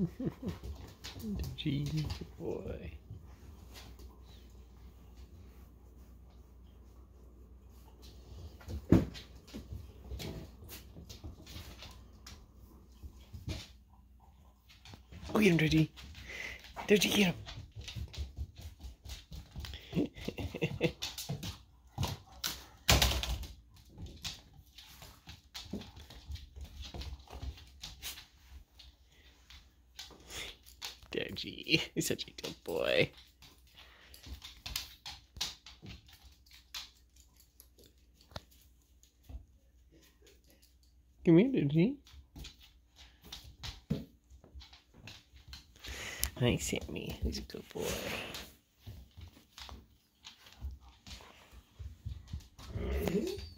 Good boy. Oh, get him, Reggie. Reggie, get him. Reggie. He's such a good boy. Come here, Reggie. Thanks, Sammy. He's a good boy. Mm -hmm.